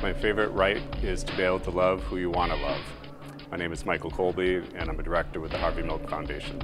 My favorite right is to be able to love who you want to love. My name is Michael Colby, and I'm a director with the Harvey Milk Foundation.